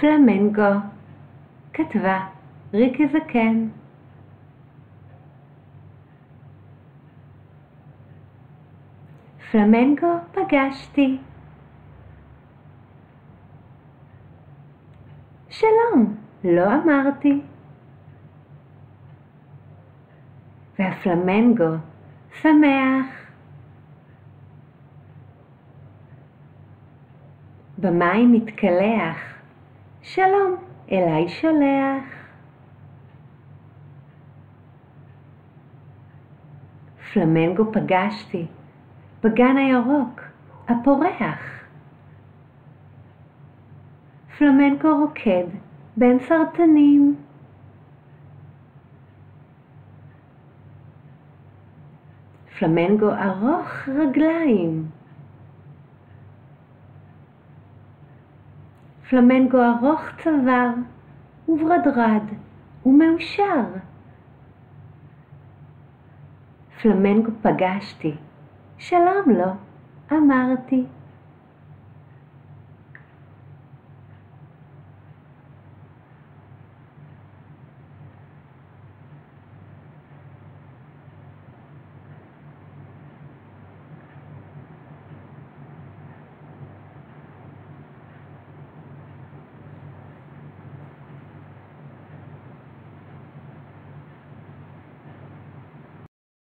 פלמנגו, כתבה ריקי זקן. פלמנגו פגשתי. שלום, לא אמרתי. והפלמנגו שמח. במים מתקלח, שלום, אליי שולח. פלמנגו פגשתי בגן הירוק, הפורח. פלמנקו רוקד בין סרטנים. פלמנגו ארוך רגליים. פלמנגו ארוך צוואר וברדרד ומאושר. פלמנגו פגשתי, שלום לו, אמרתי.